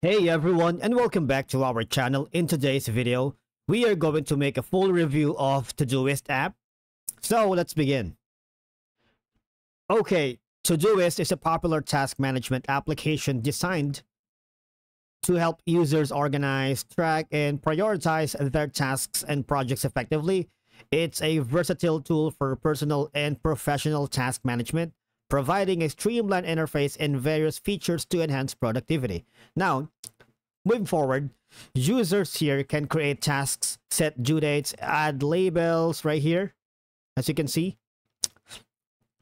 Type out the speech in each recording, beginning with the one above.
Hey everyone and welcome back to our channel. In today's video, we are going to make a full review of Todoist app. So let's begin. Okay, Todoist is a popular task management application designed to help users organize, track, and prioritize their tasks and projects effectively. It's a versatile tool for personal and professional task management providing a streamlined interface and various features to enhance productivity. Now, moving forward, users here can create tasks, set due dates, add labels right here, as you can see,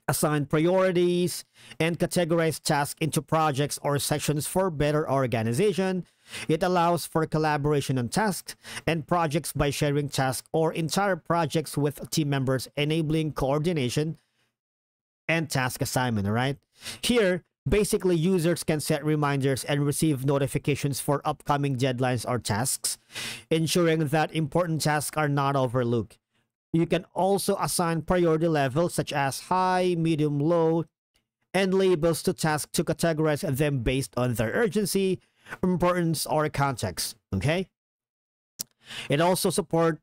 assign priorities, and categorize tasks into projects or sections for better organization. It allows for collaboration on tasks and projects by sharing tasks or entire projects with team members, enabling coordination and task assignment, right? Here, basically users can set reminders and receive notifications for upcoming deadlines or tasks, ensuring that important tasks are not overlooked. You can also assign priority levels such as high, medium, low, and labels to tasks to categorize them based on their urgency, importance, or context, okay? It also supports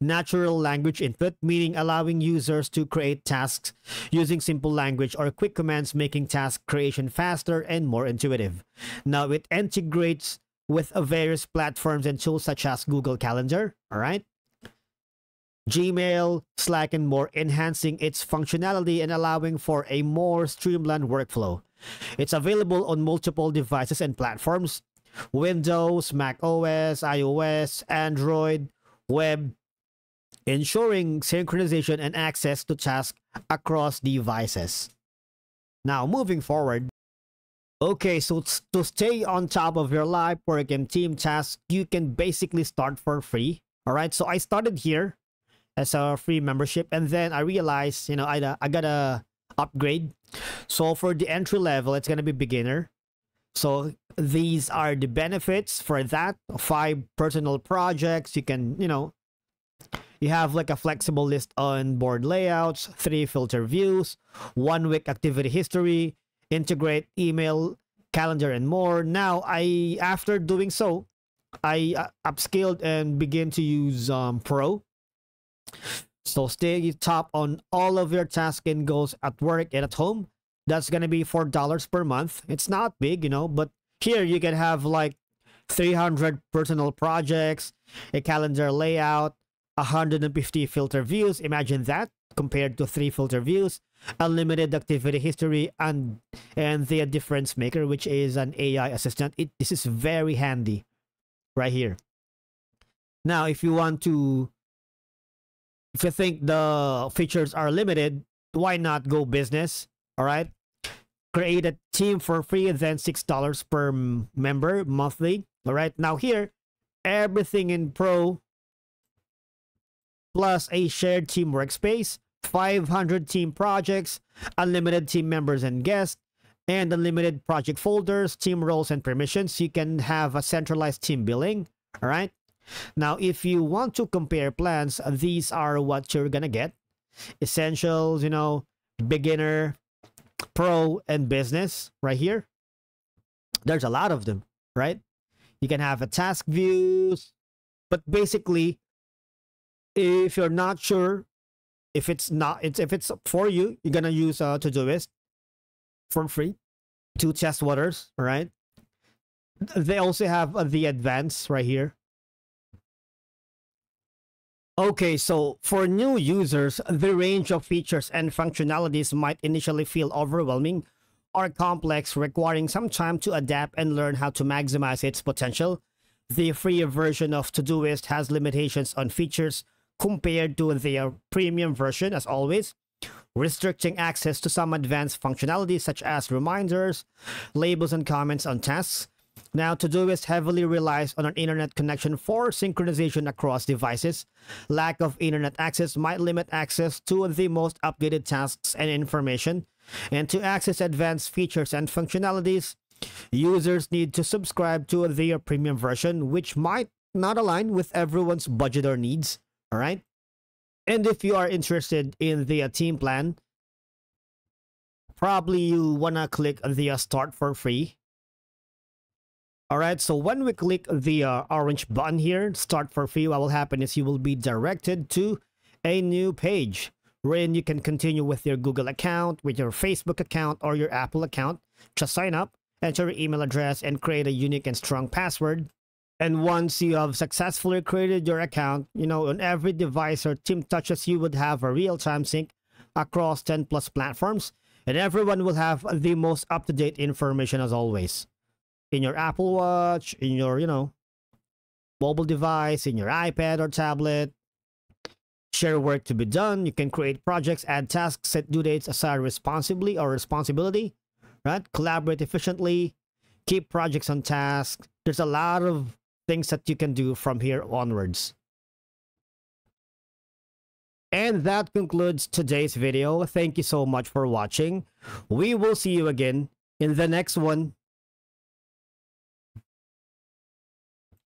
natural language input, meaning allowing users to create tasks using simple language or quick commands, making task creation faster and more intuitive. Now, it integrates with various platforms and tools such as Google Calendar, all right? Gmail, Slack, and more, enhancing its functionality and allowing for a more streamlined workflow. It's available on multiple devices and platforms Windows, Mac OS, iOS, Android, web, ensuring synchronization and access to tasks across devices. Now, moving forward, okay, so to stay on top of your life work and team tasks, you can basically start for free. All right, so I started here as a free membership, and then I realized, you know, I, I gotta upgrade. So for the entry level, it's gonna be beginner. So these are the benefits for that. Five personal projects. You can, you know, you have like a flexible list on board layouts, three filter views, one week activity history, integrate email, calendar, and more. Now, I after doing so, I uh, upscaled and begin to use um, Pro. So stay top on all of your tasks and goals at work and at home. That's gonna be four dollars per month. It's not big, you know, but here you can have like 300 personal projects, a calendar layout, 150 filter views. Imagine that compared to three filter views, unlimited activity history, and and the difference maker, which is an AI assistant. It this is very handy, right here. Now, if you want to, if you think the features are limited, why not go business? All right, create a team for free, then six dollars per member monthly. All right, now here, everything in Pro plus a shared team workspace, 500 team projects, unlimited team members and guests, and unlimited project folders, team roles, and permissions. You can have a centralized team billing. All right. Now, if you want to compare plans, these are what you're going to get. Essentials, you know, beginner, pro, and business right here. There's a lot of them, right? You can have a task views, but basically if you're not sure if it's not it's if it's for you you're gonna use uh todoist for free to test waters all right? They also have uh, the advance right here. Okay so for new users the range of features and functionalities might initially feel overwhelming or complex requiring some time to adapt and learn how to maximize its potential. The free version of todoist has limitations on features compared to their premium version as always, restricting access to some advanced functionalities such as reminders, labels, and comments on tasks. Now, Todoist heavily relies on an internet connection for synchronization across devices. Lack of internet access might limit access to the most updated tasks and information. And to access advanced features and functionalities, users need to subscribe to their premium version, which might not align with everyone's budget or needs. All right. And if you are interested in the uh, team plan, probably you want to click the uh, start for free. All right, so when we click the uh, orange button here, start for free, what will happen is you will be directed to a new page wherein you can continue with your Google account, with your Facebook account, or your Apple account. Just sign up, enter your email address, and create a unique and strong password. And once you have successfully created your account, you know, on every device or team touches, you would have a real-time sync across 10 plus platforms, and everyone will have the most up-to-date information as always in your Apple Watch, in your, you know, mobile device, in your iPad or tablet. Share work to be done. You can create projects, add tasks, set due dates, assign responsibly or responsibility, right? Collaborate efficiently, keep projects on task. There's a lot of things that you can do from here onwards. And that concludes today's video. Thank you so much for watching. We will see you again in the next one.